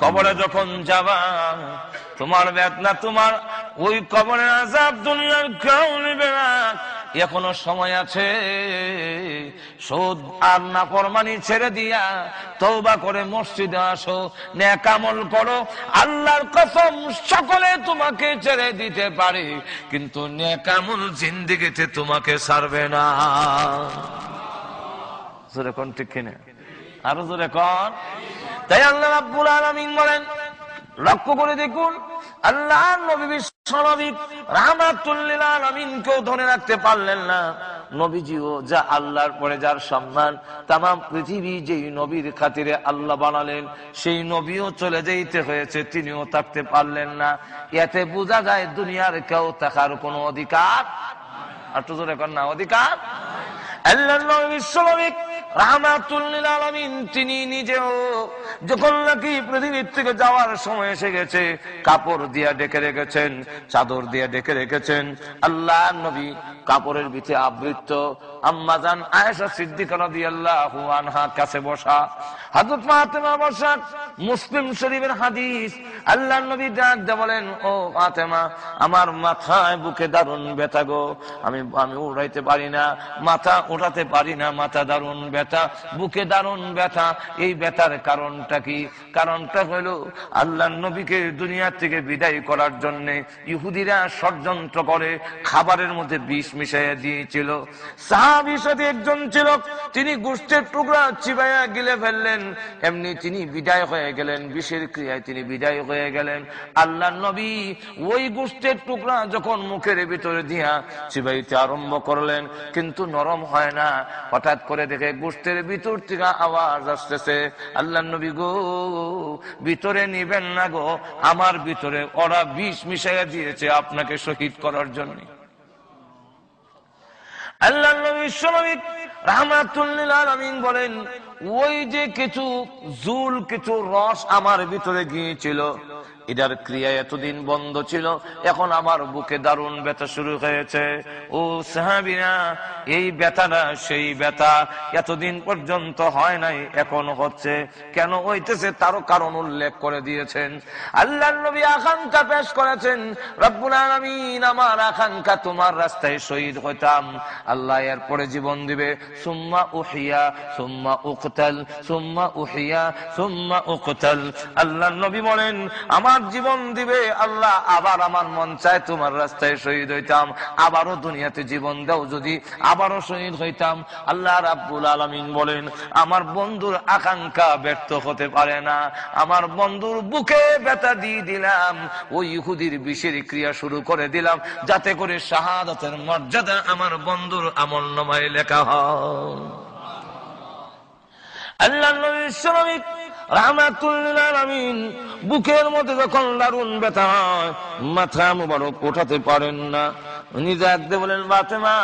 কবরে যখন যাবা তোমার বেদনা তোমার ওই কবরের আজাব দুনিয়ার কেউ নেবে না। এখনও সময় আছে সুদ আর না ফরমানি ছেড়ে দিয়া তৌবা করে মসজিদে আসো নেকামল করো। আল্লাহর কসম সকলে তোমাকে ছেড়ে দিতে পারে কিন্তু নেকামল জিন্দিগিতে তোমাকে ছাড়বে না। জোরে কোন ঠিক কিনা? আরও জোরে কন তাই আল্লাহ রাব্বুল আলামিন বলেন, লক্ষ্য করে দেখুন আল্লাহ নবী বিশ্বনবী রাহমাতুল্লিল আলামিন কেউ ধরে রাখতে পারলেন না। নবীজিও যা আল্লাহর পরে যার সম্মান তাম পৃথিবী যেই নবীর খাতিরে আল্লাহ বানালেন, সেই নবীও চলে যেতে হয়েছে, তিনিও থাকতে পারলেন না। এতে বোঝা যায় দুনিয়ার কেউ থাকার কোনো অধিকার জোরে কর না অধিকার আল্লাহ তিনি নিজেও যখন নাকি থেকে যাওয়ার সময় এসে গেছে, কাপড় দিয়া ডেকে রেখেছেন, চাদর দিয়া ডেকে রেখেছেন আল্লাহ নবী কাপড়ের ভিতরে আবৃত আম্মাজান আয়েশা সিদ্দিকা রাদিয়াল্লাহু আনহা কাছে বসা। হযরত ফাতেমা বসা। মুসলিম শরীফের হাদিস। আল্লাহ নবী ডাক বলেন, ও ফাতেমা, আমার মাথায় বুকে দারুণ ব্যথা গো। আমি আমি উড়াইতে পারি না, মাথা উঠাতে পারি না, মাথা দারুণ ব্যথা, বুকে দারুণ ব্যথা। এই ব্যথার কারণটা কি? কারণটা হলো আল্লাহ নবীকে দুনিয়া থেকে বিদায় করার জন্য ইহুদিরা ষড়যন্ত্র করে, খাবারের মধ্যে বিষ মিশাইয়া দিয়েছিল। একজন ছিল তিনি গোষ্ঠের টুকরা চিবাইয়া গিলে ফেললেন। এমনি তিনি বিদায় হয়ে গেলেন, বিষের ক্রিয়ায় তিনি বিদায় হয়ে গেলেন। আল্লাহ নবী ওই গোষ্ঠের টুকরা যখন মুখের ভিতরে দিয়া চিবাইতে আরম্ভ করলেন, কিন্তু নরম হয় না। হঠাৎ করে দেখে গোষ্ঠের ভিতর থেকে আওয়াজ আসতেছে আল্লাহ নবী গো, ভিতরে নিবেন না গো। আমার ভিতরে ওরা বিষ মিশাইয়া দিয়েছে আপনাকে শহীদ করার জন্য। আল্লাহ নবী বিশ্বনবী রাহমাতুল্লিল বলেন ওই যে কিছু জুল কিছু রস আমার ভিতরে গিয়েছিল এটার ক্রিয়া এতদিন বন্ধ ছিল, এখন আমার বুকে দারুণ ব্যথা শুরু হয়েছে। ও সাহাবিনা এই ব্যথাটা সেই ব্যথা, এতদিন পর্যন্ত হয় নাই, এখন হচ্ছে। কেন হইতেছে তারও কারণ উল্লেখ করে দিয়েছেন। আল্লাহ নবী আকাঙ্ক্ষা পেশ করেছেন, রব্বুল আলামিন, আমার আকাঙ্ক্ষা তোমার রাস্তায় শহীদ হইতাম। আল্লাহ এরপরে জীবন দিবে। সুম্মা উহিয়া, সুম্মা উকতাল, সুম্মা উহিয়া, সুম্মা উকতাল। আল্লাহ নবী বলেন, আমার জীবন দিবে, আল্লাহ, আবার আমার মন চায় তোমার রাস্তায় শহীদ হইতাম। আবারও দুনিয়াতে জীবন দাও যদি আবারও শহীদ হইতাম। আল্লাহ রাব্বুল আলামিন বলেন, আমার বন্ধুর আকাঙ্ক্ষা ব্যর্থ হতে পারে না। আমার বন্ধুর বুকে ব্যথা দিয়ে দিলাম। ওই ইহুদির বিষের ক্রিয়া শুরু করে দিলাম। যাতে করে শাহাদাতের মর্যাদা আমার বন্ধুর আমল নমায় লেখা হয়। আল্লাহ নবী বুকের মধ্যে যখন দারুণ ব্যথা হয়, মাথা মুবারক ওঠাতে পারেন না। নিজে একদে বলেন বাতেমা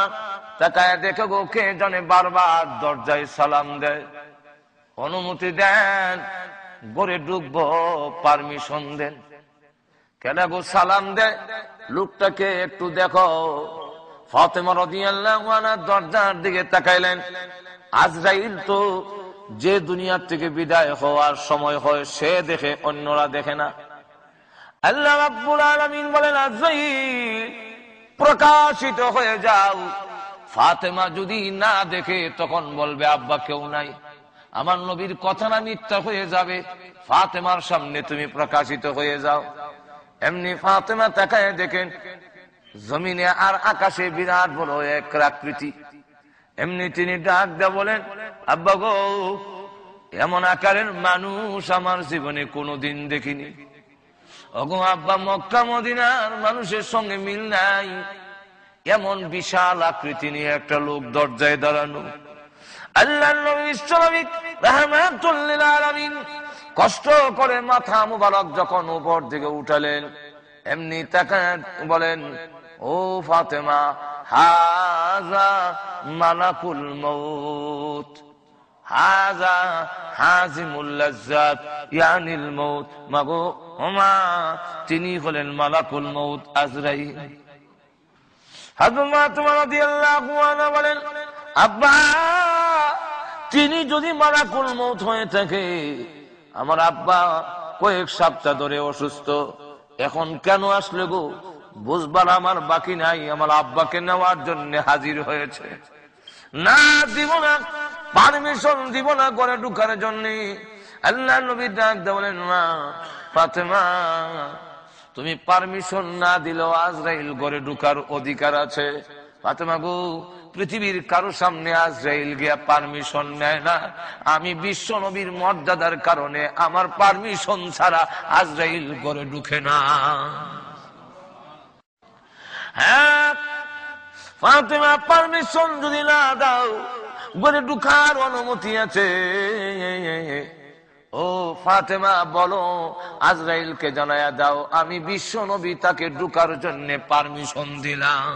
তাকায় দেখে গো, কে জানে বারবার দরজায় সালাম দেয়? অনুমতি দেন, গড়ে ঢুকবো, পারমিশন দেন। কেন গো, সালাম দেয়? লোকটাকে একটু দেখো। ফতেমা রদিয়াল্লাহ দরজার দিকে তাকাইলেন। আজরাইল তো যে দুনিয়ার থেকে বিদায় হওয়ার সময় হয়, সে দেখে অন্যরা দেখে না। আল্লাহ রাব্বুল আলামিন বলেন আজরাইল প্রকাশিত হয়ে যাও। ফাতেমা যদি না দেখে, তখন বলবে, আব্বা, কেউ নাই। আমার নবীর কথা না মিথ্যা হয়ে যাবে। ফাতেমার সামনে তুমি প্রকাশিত হয়ে যাও। এমনি ফাতেমা তাকায় দেখেন, জমিনে আর আকাশে বিরাট বড় এক আকৃতি। এমনি তিনি ডাক দে বলেন আব্বা গো, এমন আকারের মানুষ আমার জীবনে কোনোদিন দেখিনি। অগো আব্বা, মক্কা, মদিনার মানুষের সঙ্গে মিল নাই। এমন বিশাল আকৃতি নিয়ে একটা লোক দরজায় দাঁড়ানো। কষ্ট করে মাথা মুবারক যখন উপর দিকে উঠালেন, এমনি বলেন, ও ফাতেমা হাজা মালাকুল মৌত হাজা হাজিমুল্লাজাত ইয়ানিল মাগো ওমা তিনি হলেন মালাকুল মৌত আব্বা, তিনি যদি মালাকুল মৌত হয়ে থাকে, আমার আব্বা কয়েক সপ্তাহ ধরে অসুস্থ। এখন কেন আসলে গো? বুঝবার আমার বাকি নাই, আমার আব্বাকে নেওয়ার জন্য হাজির হয়েছে। না দিব পারমিশন দিব না করে ঢুকার জন্য। আল্লাহ নবী ডাক বলেন না ফাতেমা, তুমি পারমিশন না দিলেও আজরাইল ঘরে ঢুকার অধিকার আছে। ফাতেমা গো, পৃথিবীর কারও সামনে আজরাইল গিয়া পারমিশন নেয় না। আমি বিশ্ব নবীর মর্যাদার কারণে আমার পারমিশন ছাড়া আজরাইল ঘরে ঢুকে না। হ্যাঁ ফাতেমা, পারমিশন যদি না দাও ঘরে ঢুকার অনুমতি আছে। ও ফাতেমা, বলো, আজরাইলকে জানায়া দাও, আমি বিশ্ব নবী তাকে ঢুকার জন্য পারমিশন দিলাম।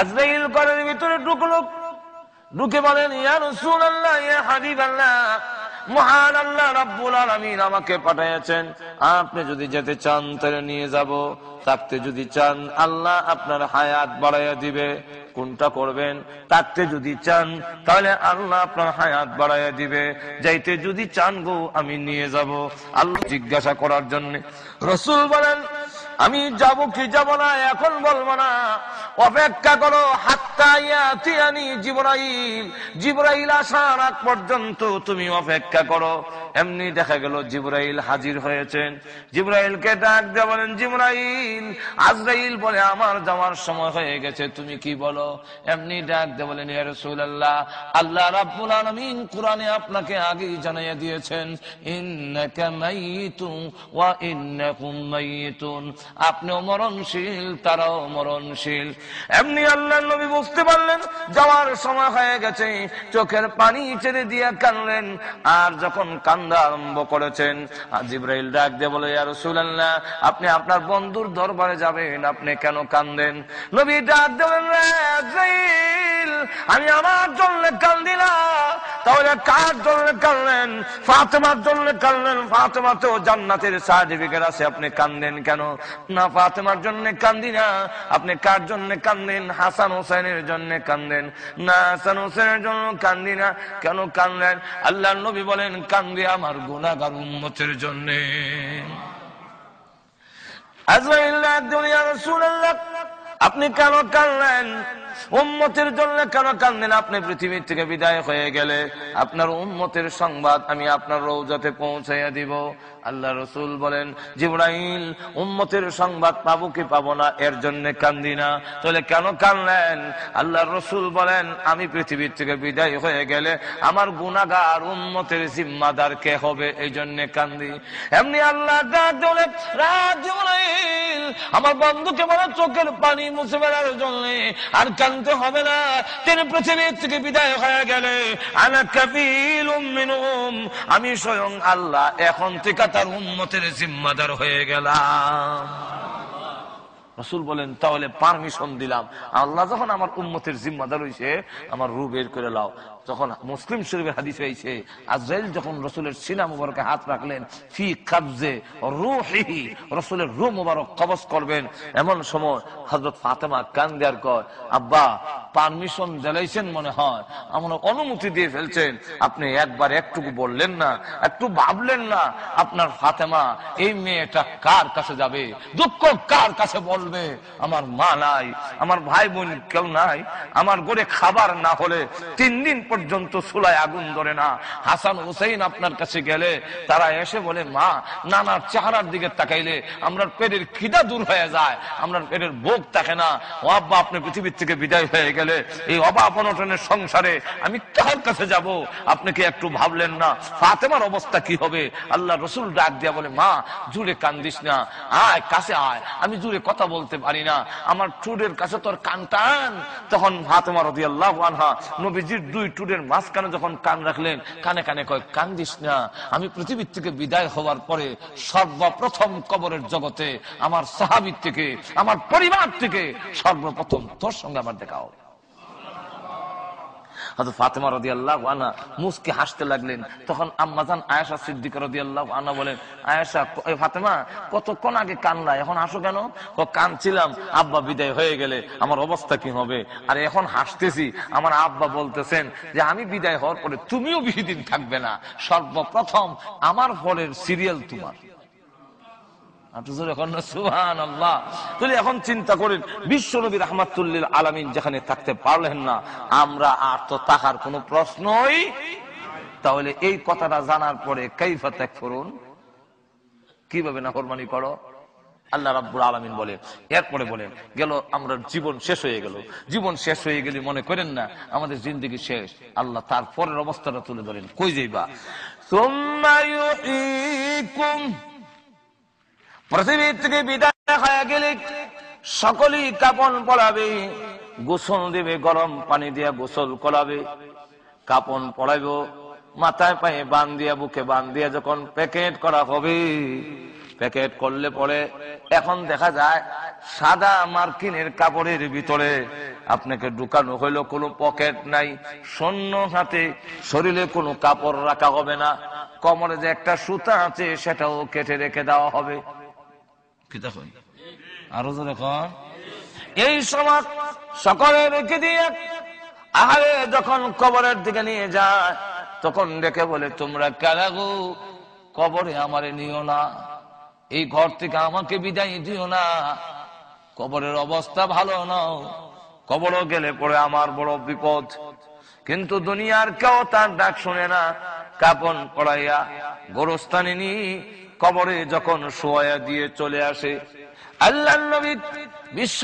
আজরাইল ঘরের ভিতরে ঢুকলো। ঢুকে বলেন, ইয়া রাসূলুল্লাহ, ইয়া হাবিবাল্লাহ, মহান আল্লাহ রাব্বুল আলামিন আমাকে পাঠিয়েছেন আপনি যদি যেতে চান, তাহলে নিয়ে যাব। থাকতে যদি চান, আল্লাহ আপনার হায়াত বাড়াইয়া দিবে। কোনটা করবেন থাকতে যদি চান, তাহলে আল্লাহ আপনার হায়াত বাড়াইয়া দিবে। যাইতে যদি চান গো, আমি নিয়ে যাব। আল্লাহ জিজ্ঞাসা করার জন্য, রসুল বলেন, আমি যাব কি যাব না, এখন বলব না। অপেক্ষা করো হাত্তাইয়াতিয়ানি জিবরাইল। জিবরাইল আসার আগ পর্যন্ত তুমি অপেক্ষা করো। এমনি দেখা গেল জিবরাইল হাজির হয়েছেন। জিবরাইলকে ডাক দিয়ে বলেন, জিবরাইল, আজরাইল বলে আমার যাওয়ার সময় হয়ে গেছে, তুমি কি বলো? এমনি ডাক দিয়ে বলেন, ইয়া রাসূলুল্লাহ, আল্লাহ রাব্বুল আলামিন কোরআনে আপনাকে আগেই জানাইয়া দিয়েছেন, ইন্নাকা ওয়া ইন্নাকুম মাইতুন। আপনিও মরণশীল, তারাও মরণশীল। এমনি আল্লাহ নবী বুঝতে পারলেন, যাওয়ার সময় হয়ে গেছে, চোখের পানি ছেড়ে দিয়ে কানলেন, আর যখন কান্দা আরম্ভ করেছেন। জিব্রাইল ডাক দিয়ে বলে আর সুলাল্লাহ আপনি আপনার বন্ধুর দরবারে যাবেন, আপনি কেন কান্দেন? নবী ডাক দেবেন আমি আমার জন্য কান্দি না। তাহলে কার জন্য কানলেন ফাতেমার জন্য কানলেন ফাতেমা তো জান্নাতের সার্টিফিকেট আছে, আপনি কান্দেন কেন? না, ফাতেমার জন্য কান্দি না। আপনি কার জন্য কান্দেন? হাসান হোসেনের জন্য কান্দেন। না, হাসান হোসেনের জন্য কান্দি না। কেন কানলেন? আল্লাহ নবী বলেন কান্দি আমার গুণাগার উন্মতের জন্য। আপনি কেন কানলেন উম্মতের জন্য কেন কান্দেন? আপনি পৃথিবীর থেকে বিদায় হয়ে গেলে আপনার উম্মতের সংবাদ আমি আপনার রৌজাতে পৌঁছাইয়া দিব। আল্লাহ রসুল বলেন, জিব্রাইল, উম্মতের সংবাদ পাবো কি পাবো না? এর জন্য কান্দি না। তাহলে কেন কানলেন আল্লাহ রসুল বলেন, আমি পৃথিবীর থেকে বিদায় হয়ে গেলে আমার গুনাগার উম্মতের জিম্মাদার কে হবে? এই জন্য কান্দি। এমনি আল্লাহ আমার বন্ধুকে বলে, চোখের পানি মুছে বেড়ার জন্য আর কানতে হবে না। তিনি পৃথিবীর থেকে বিদায় হয়ে গেলে আমি স্বয়ং আল্লাহ, এখন থেকে তার উন্মতের জিম্মাদার হয়ে গেলাম। রসুল বলেন, তাহলে পারমিশন দিলাম। আল্লাহ যখন আমার উন্মতের জিম্মাদার হয়েছে আমার রু বের করে লাও। যখন মুসলিম শরীফের হাদিস হয়েছে, আজরাইল যখন রসুলের সিনা মুবারকে হাত রাখলেন, ফি কাবজে রুহি, রসুলের রু মুবারক কবজ করবেন। এমন সময় হজরত ফাতেমা কান দেয়ার কয়, আব্বা পারমিশন দিলাইছেন মনে হয়, আমার অনুমতি দিয়ে ফেলছেন। আপনি একবার একটুকু বললেন না, একটু ভাবলেন না, আপনার ফাতেমা, এই মেয়েটা কার কাছে যাবে? দুঃখ কার কাছে বলবে? আমার মা নাই, আমার ভাই বোন কেউ নাই, আমার গড়ে খাবার না হলে তিন দিন পর্যন্ত চুলায় আগুন ধরে না। হাসান হুসেইন আপনার কাছে গেলে তারা এসে বলে, মা, নানার চেহারার দিকে তাকাইলে আমরা পেটের খিদা দূর হয়ে যায় আমরা পেটের বোক থাকে না। ও আব্বা, আপনি পৃথিবীর থেকে বিদায় হয়ে গেলে এই অভাব অনটনের সংসারে আমি কার কাছে যাব? আপনি কি একটু ভাবলেন না ফাতেমার অবস্থা কি হবে? আল্লাহ রসুল ডাক দিয়া বলে, মা, জুড়ে কান্দিস না। আয়, কাছে আয়। আমি জুড়ে কথা বলতে পারি না। আমার টুডের কাছে তোর কান টান। তখন ফাতেমা রদি আল্লাহ আনহা নবীজির দুই টুডের মাঝখানে যখন কান রাখলেন, কানে কানে কয়, কান্দিস না, আমি পৃথিবীর থেকে বিদায় হওয়ার পরে সর্বপ্রথম কবরের জগতে আমার সাহাবির থেকে, আমার পরিবার থেকে সর্বপ্রথম তোর সঙ্গে আমার দেখা হবে। ফাতেমা রদি আল্লাহ আনা মুসকে হাসতে লাগলেন। তখন আম্মাজান সিদ্দিক রদি আল্লাহ আনা বলেন ফাতেমা, কতক্ষণ আগে কান্না এখন হাসো কেন? ও কানছিলাম আব্বা বিদায় হয়ে গেলে আমার অবস্থা কি হবে? আর এখন হাসতেছি। আমার আব্বা বলতেছেন যে, আমি বিদায় হওয়ার পরে তুমিও বেশি দিন থাকবে না। সর্বপ্রথম আমার ফলের সিরিয়াল তোমার। তাহলে এখন চিন্তা করেন, বিশ্ব নবী রহমাতুল্লিল আলমিন যেখানে থাকতে পারলেন না, আমরা আর তো তাহার প্রশ্নই তাহলে এই কথাটা জানার পরে কাইফা ত্যাগ করুন কীভাবে না কোরবানি করো? আল্লাহ রাব্বুল আলমিন বলে। এরপরে বলেন গেল আমরা জীবন শেষ হয়ে গেল। জীবন শেষ হয়ে গেলে মনে করেন না, আমাদের জিন্দগি শেষ। আল্লাহ তার পরের অবস্থাটা তুলে ধরেন। কই যাইবা? পৃথিবী থেকে বিদায় হয়ে গেলে সকলেই কাপন পড়াবে গোসল দেবে, গরম পানি দিয়া গোসল করাবে। কাপন পড়াইব মাথায় পায়ে বান দিয়া, বুকে বান দিয়া যখন প্যাকেট করা হবে, প্যাকেট করলে পরে এখন দেখা যায় সাদা মার্কিনের কাপড়ের ভিতরে আপনাকে ঢুকানো হইল, কোনো পকেট নাই, শূন্য হাতে শরীরে কোনো কাপড় রাখা হবে না, কমরে যে একটা সুতা আছে সেটাও কেটে রেখে দেওয়া হবে। আরও জোরে এই সময় সকলে রেখে দিয়ে আহারে যখন কবরের দিকে নিয়ে যায়, তখন ডেকে বলে, তোমরা কেলাগো কবরে আমারে নিও না। এই ঘর থেকে আমাকে বিদায় দিও না। কবরের অবস্থা ভালো নাও। কবরও গেলে পরে আমার বড় বিপদ। কিন্তু দুনিয়ার কেউ তার ডাক শুনে না। কাপন পড়াইয়া গোরস্থানে নি কবরে যখন শোয়া দিয়ে চলে আসে, আল্লাহ বিশ্ব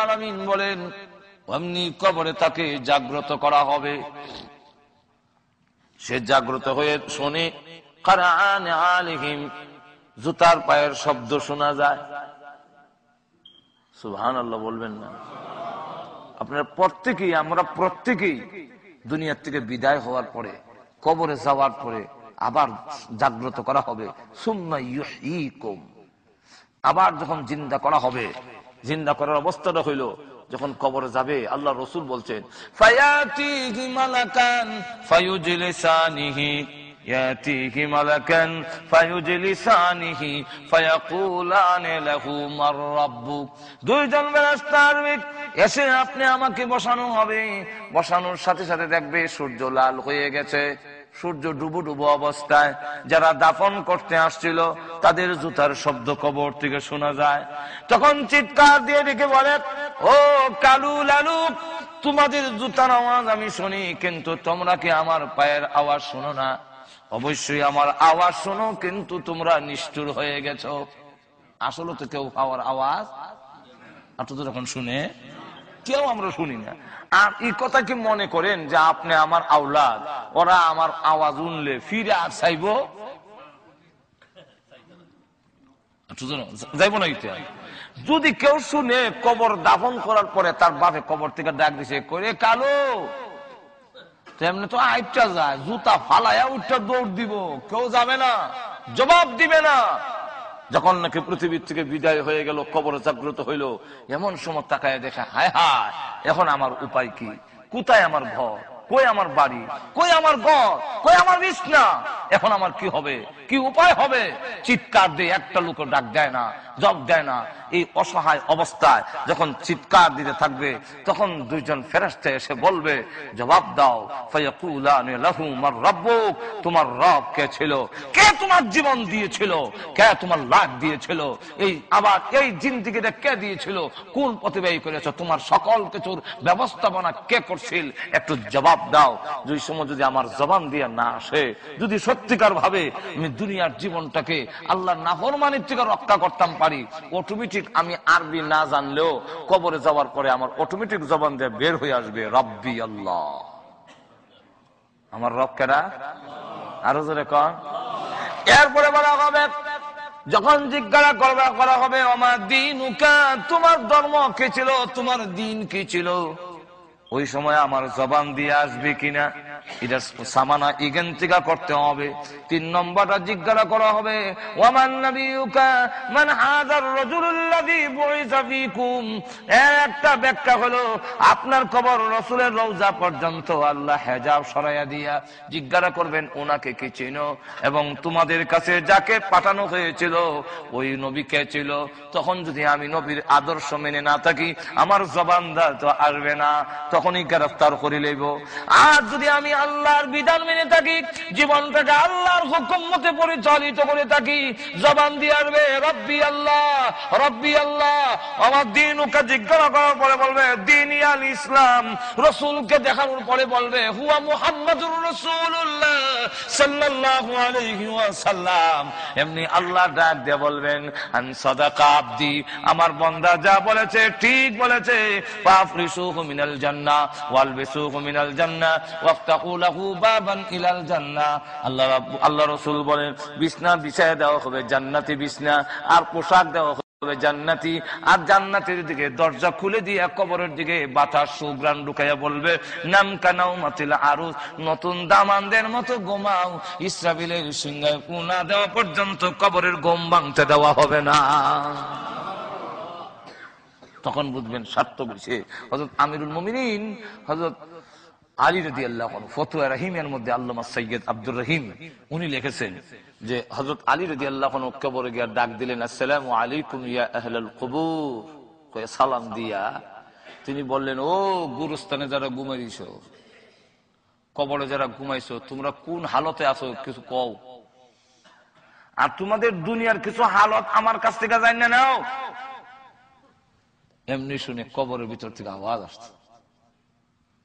আলমিন বলেন, অমনি কবরে তাকে জাগ্রত করা হবে। সে জাগ্রত হয়ে শোনে জুতার পায়ের শব্দ শোনা যায়। সুবহান আল্লাহ বলবেন না। আপনারা প্রত্যেকেই, আমরা প্রত্যেকেই দুনিয়ার থেকে বিদায় হওয়ার পরে, কবরে যাওয়ার পরে আবার জাগ্রত করা হবে সুম্মা ইউহয়িকুম। আবার যখন জিন্দা করা হবে জিন্দা করার অবস্থাটা হইল যখন কবরে যাবে আল্লাহ রসুল বলছেন ফায়াতিহি মালাকান ফায়ুজলিসানিহি ياتيه ملكا فيجلسانه فيقولان له من ربك দুইজন ফেরেশতার এসে আপনি আমাকে বসানো হবে বসানোর সাথে সাথে দেখবে সূর্য লাল হয়ে গেছে সূর্য ডুবু ডুবু অবস্থায় যারা দাফন করতে আসছিল, তাদের জুতার শব্দ কবর থেকে শোনা যায়। তখন চিৎকার দিয়ে ডেকে বলে, ও কালু লালু, তোমাদের জুতার আওয়াজ আমি শুনি, কিন্তু তোমরা কি আমার পায়ের আওয়াজ শোনো না? অবশ্যই আমার আওয়াজ শোনো, কিন্তু তোমরা নিষ্ঠুর হয়ে গেছো। আসলে তো কেউ পাওয়ার আওয়াজ? আপনার যখন শুনে কেউ আমরা শুনি না। আর এই কথা কি মনে করেন যে আপনি আমার আওলাদ? ওরা আমার আওয়াজ উনলে ফিরে আর চাইব? যাইব না এটা যদি কেউ শুনে কবর দাফন করার পরে তার বাপে কবর থেকে ডাক দিছে করে কালো? তো আইটা যায়, জুতা ফালায়া উঠটা দৌড় দিব। কেউ যাবে না, জবাব দিবে না। যখন নাকি পৃথিবীর থেকে বিদায় হয়ে গেল, কবর জাগ্রত হইল, এমন সময় তাকায় দেখে, হায় হায়, এখন আমার উপায় কি? কোথায় আমার ঘর? কই আমার বাড়ি? কই আমার ঘর? কই আমার বিছনা? এখন আমার কি হবে? কি উপায় হবে? চিৎকার দিয়ে একটা লোক ডাক দেয় না জব দেয় না। এই অসহায় অবস্থায় যখন চিৎকার দিতে থাকবে, তখন দুইজন ফেরাস্তে এসে বলবে, জবাব দাও। তোমার রব কে ছিল? কে তোমার জীবন দিয়েছিল? কে তোমার লাখ দিয়েছিল? এই আবার এই জিন্দিগিটা কে দিয়েছিল? কোন প্রতিবাহী করেছ? তোমার সকল কিছুর ব্যবস্থাপনা কে করছিল? একটু জবাব দাও। দুই সময় যদি আমার জবান দিয়ে না আসে, যদি সত্যিকার ভাবে আমি দুনিয়ার জীবনটাকে আল্লাহর নাফরমানির থেকে রক্ষা করতাম পারি। অটোমেটিক আমি আরবি না জানলেও কবরে যাওয়ার পরে আমার অটোমেটিক জবান দিয়ে বের হয়ে আসবে, রব্বি আল্লাহ। আমার রব কেরা আরও জোরে কন। এরপরে বলা হবে, যখন জিজ্ঞাসা করবা করা হবে আমার দিন তোমার ধর্ম কি ছিল? তোমার দিন কি ছিল? ওই সময় আমার জবান দিয়ে আসবে কিনা? আপনার কবর রসুলের রওজা পর্যন্ত আল্লাহ হেজাব সরাইয়া দিয়া জিজ্ঞাসা করবেন, ওনাকে কি চিনো? এবং তোমাদের কাছে যাকে পাঠানো হয়েছিল, ওই নবী কে ছিল? তখন যদি আমি নবীর আদর্শ মেনে না থাকি, আমার জবানদার তো আসবে না, তখনই গ্রেফতার করে লইব। আর যদি আমি আল্লাহর বিধান মেনে থাকি, জীবনটাকে আল্লাহর হুকুম মতে পরিচালিত করে থাকি। জবান দিয়ে রব্বি আল্লাহ রব্বি আল্লাহ। আমার দিন ওকে জিজ্ঞাসা করার পরে বলবে, দিন ইয়াল ইসলাম। রসুলকে দেখানোর পরে বলবে, হুয়া মুহাম্মাদুর রসুল্লাহ সাল্লাল্লাহু আলাইহি ওয়াসাল্লাম। এমনি আল্লাহ ডাক দিয়ে বলবেন, আন সাদাকা আমার বান্দা যা বলেছে ঠিক বলেছে। মিনাল জান্নাহ মিনাল জান্নাহ, ওয়াফতাহু আল্লাহ রাসূল বলেন, বিছনা বিছায় দেওয়া হবে, জান্নাতি বিছনা, আর পোশাক দেওয়া হবে জান্নাতি। আর দিকে দরজা খুলে দিয়ে কবরের দিকে বাতাস ঢুকাইয়া বলবে, নাম কানাও মাতিল আরও নতুন দামানদের মতো গোমাও ইসরাবিলের পুনা দেওয়া পর্যন্ত কবরের গোম ভাঙতে দেওয়া হবে না। তখন বুঝবেন স্বার্থ বেশি হজরত আমিরুল মুমিনিন হজরত আলী রদি মধ্যে আল্লামা সৈয়দ আব্দুর রহিম, উনি লিখেছেন যে হজরত আলী রদি কবরে ডাক দিলেন, আসসালাম আলাইকুম ইয়া আহলাল কবুর। সালাম দিয়া। তিনি বললেন, ও গুরুস্থানে যারা ঘুমাইছ, কবরে যারা ঘুমাইছো, তোমরা কোন হালতে আছো কিছু কও? আর তোমাদের দুনিয়ার কিছু হালত আমার কাছ থেকে জানি না নাও। এমনি শুনে কবরের ভিতর থেকে আওয়াজ আসছে।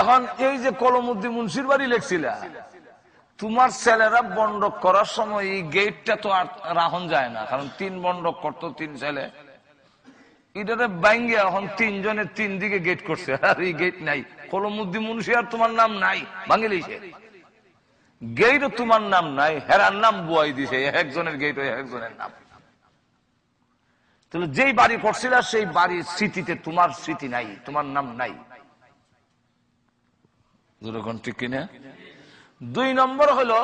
এখন এই যে কলমুদ্দি মুন্সির বাড়ি লেখছিল, তোমার ছেলেরা বন্ডক করার সময় এই গেটটা তো আর রাহন যায় না, কারণ তিন বন্ডক করতো তিন ছেলে। এটাতে ব্যাঙ্গে এখন তিনজনের তিন দিকে গেট করছে, আর এই গেট নাই। কলমুদ্দি মুন্সি আর তোমার নাম নাই ভাঙে লিছে গেটও তোমার নাম নাই, হেরার নাম বুয়াই দিছে একজনের গেট ওই একজনের নাম। যেই বাড়ি করছিল, সেই বাড়ির স্মৃতিতে তোমার স্মৃতি নাই, তোমার নাম নাই। যেরকম ঠিক কিনা? দুই নম্বর হলো,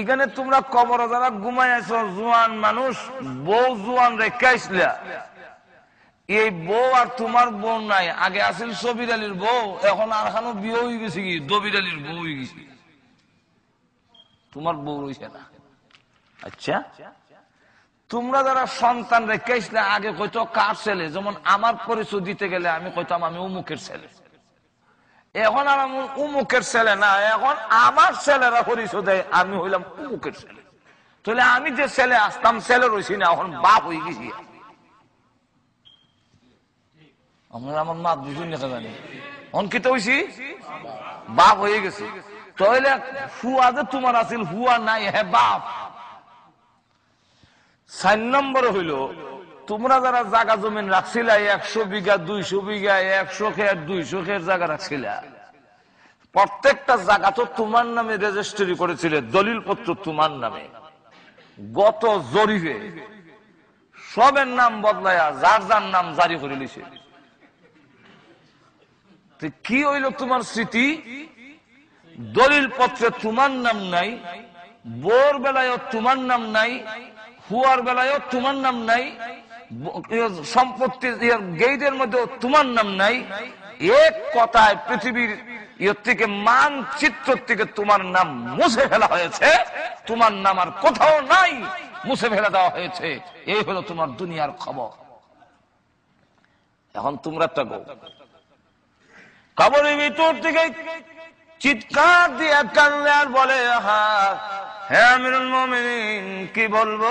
এখানে তোমরা কবর যারা ঘুমাই আছো, জোয়ান মানুষ, বউ জোয়ান রেখে এই বউ আর তোমার বউ নাই। আগে আসিল সবির আলীর বউ, এখন আর বিয়ে হয়ে গেছে কি? দবির আলীর বউ হয়ে গেছে। তোমার বউ রয়েছে না। আচ্ছা? তোমরা যারা সন্তান রেখে আগে কইতো কার ছেলে? যেমন আমার পরিচয় দিতে গেলে আমি কইতাম আমি অমুকের ছেলে। এখন আর আমি উমুকের ছেলে না, এখন আমার ছেলেরা পরিচয় দেয়, আমি হইলাম উমুকের ছেলে। তাহলে আমি যে ছেলে আসতাম, ছেলে রয়েছি না, এখন বাপ হয়ে গেছি। আমরা আমার মা দুজন জানি হয়েছি বাপ হয়ে গেছি। তাহলে যে তোমার আছিল, ফুয়া নাই হ্যাঁ বাপ। চার নম্বর হইল তোমরা যারা জায়গা জমিন রাখছিলা, একশো বিঘা, দুইশো বিঘা, একশো খের, দুইশো খের জায়গা রাখছিলা। প্রত্যেকটা জায়গা তো তোমার নামে রেজিস্ট্রি করেছিলে দলিল পত্র তোমার নামে। গত জরিফে সবের নাম বদলায়া যার যার নাম জারি করে লিছে কি হইল তোমার স্মৃতি? দলিল পত্রে তোমার নাম নাই বোর বেলায় তোমার নাম নাই হুয়ার বেলায় তোমার নাম নাই সম্পত্তির গেইটের মধ্যে তোমার নাম নাই। এক কথায় পৃথিবীর ইয়ের থেকে, মানচিত্র থেকে তোমার নাম মুছে ফেলা হয়েছে। তোমার নাম আর কোথাও নাই, মুছে দেওয়া হয়েছে। এই হলো তোমার দুনিয়ার খবর। এখন তোমরা কবরের ভিতর থেকে চিৎকার দিয়ে বলে হ্যাঁ আমিরুল কি বলব?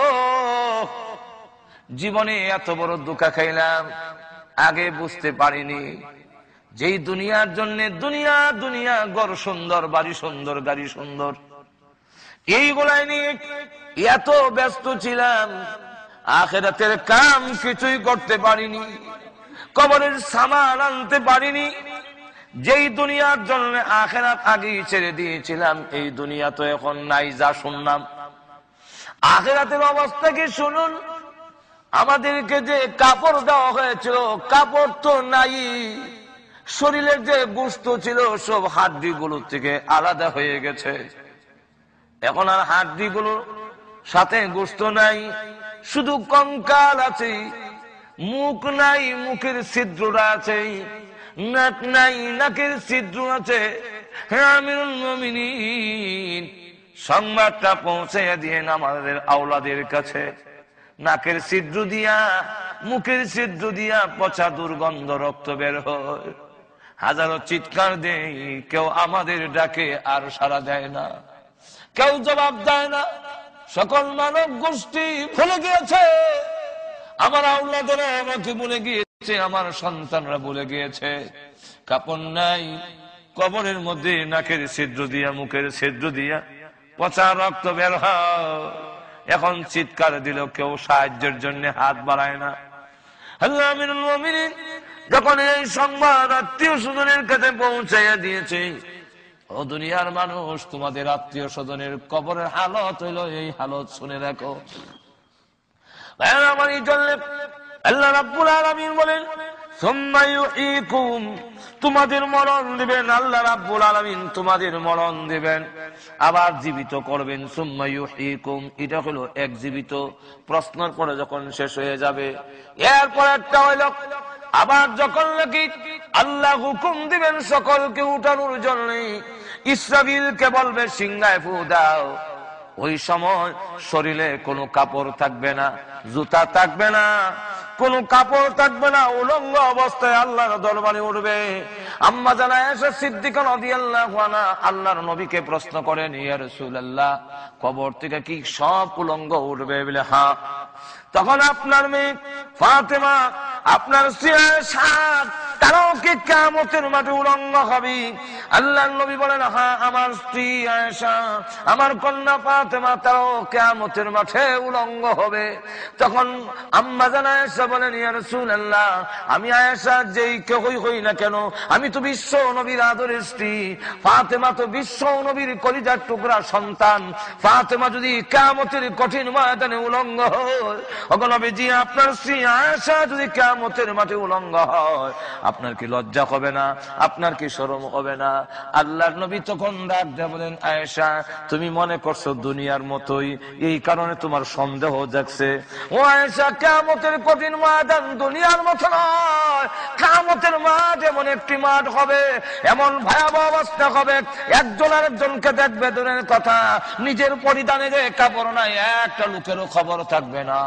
জীবনে এত বড় দুঃখা খাইলাম, আগে বুঝতে পারিনি। যেই দুনিয়ার জন্য দুনিয়া দুনিয়া, গড় সুন্দর, বাড়ি সুন্দর, গাড়ি সুন্দর। এইগুলাই নিয়ে এত ব্যস্ত ছিলাম, আখেরাতের কাম কিছুই করতে পারিনি, কবরের সামান আনতে পারিনি। যেই দুনিয়ার জন্য আখেরাত আগেই ছেড়ে দিয়েছিলাম, এই দুনিয়া তো এখন নাই, যা শুনলাম। আখেরাতের অবস্থা কি শুনুন? আমাদেরকে যে কাপড় দেওয়া হয়েছিল, কাপড় তো নাই। শরীরের যে গুস্ত ছিল, সব হাড্ডি গুলোর থেকে আলাদা হয়ে গেছে। এখন আর হাড্ডি গুলোর সাথে গোস্ত নাই, শুধু কঙ্কাল আছে। মুখ নাই, মুখের ছিদ্রটা আছে। নাক নাই, নাকের ছিদ্র আছে। সংবাদটা পৌঁছে দিয়ে আমাদের আওলাদের কাছে। নাকের ছিদ্র দিয়া, মুখের ছিদ্র দিয়া পচা দুর্গন্ধ রক্ত বের হয়। হাজারো চিৎকার দেই, কেউ আমাদের ডাকে, আর সারা দেয় না। কেউ জবাব দেয় না। সকল মানব গোষ্ঠী ভুলে গিয়েছে। আমার আউলাদেরা আমাকে ভুলে গিয়েছে, আমার সন্তানরা ভুলে গিয়েছে। কাপড় নাই, কবরের মধ্যে নাকের ছিদ্র দিয়া, মুখের ছিদ্র দিয়া পচা রক্ত বের হয়। এখন চিৎকার দিল, কেউ সাহায্যের জন্য হাত বাড়ায় না। যখন এই সংবাদ আত্মীয় স্বজনের কাছে পৌঁছাইয়া দিয়েছে, ও দুনিয়ার মানুষ, তোমাদের আত্মীয় স্বজনের কবরের হালত হইল, এই হালত শুনে রাখো। আমার এই জন্য আল্লাহ রাব্বুল আলামিন বলেন তোমাদের মরণ দিবেন, আল্লাহ রাব্বুল আলামিন তোমাদের মরণ দিবেন। আবার জীবিত করবেন এটা হলো এক জীবিত। প্রশ্নের পরে যখন শেষ হয়ে যাবে, এরপর একটা হইল, আবার যখন নাকি আল্লাহ হুকুম দিবেন সকলকে উঠানোর জন্য, ইসরাবিলকে বলবে, সিংহায় ফু দাও। ওই সময় শরীরে কোনো কাপড় থাকবে না, জুতা থাকবে না কোন কাপড় থাকবে না, উলঙ্গ অবস্থায় আল্লাহর দরবারে উঠবে। আম্মা জানা এসে সিদ্দিক নদী আল্লাহ আল্লাহর নবীকে প্রশ্ন করেন ইয়ার রাসূলুল্লাহ, কবর থেকে কি সব উলঙ্গ উঠবে? বলে হ্যাঁ। তখন আপনার মেয়ে ফাতেমা, আপনার তারাও কি কামতের মাঠে উলঙ্গ আল্লাহ নবী বলেন হ্যাঁ আমার স্ত্রী আয়েশা, আমার কন্যা ফাতেমা, তারাও কেমতের মাঠে উলঙ্গ হবে। তখন আম্মা জান আয়েশা বলেন, ইয়া রাসূলুল্লাহ, আমি আয়েশা, যেই হই না কেন, আমি তো বিশ্ব নবীর আদরের স্ত্রী। ফাতেমা তো বিশ্ব নবীর কলিজার টুকরা সন্তান। ফাতেমা যদি কেমতের কঠিন ময়দানে উলঙ্গ হয় আপনার স্ত্রী আয়েশা যদি কেমতের মাঠে উলঙ্গ হয়, আপনার কি লজ্জা হবে না? আপনার কি সরম হবে না? আল্লাহর নবী তখন ডাক দেয়া বলেন, আয়েশা, তুমি মনে করছ দুনিয়ার মতোই, এই কারণে তোমার সন্দেহ জাগছে। ও আয়েশা কামতের কঠিন ময়দান দুনিয়ার মতো নয় কামতের মাঠ এমন একটি মাঠ হবে, এমন ভয়াবহ অবস্থা হবে, একজন আরেকজনকে দেখবে, দূরের কথা, নিজের পরিধানে যে কাপড় নাই, একটা লোকেরও খবর থাকবে না।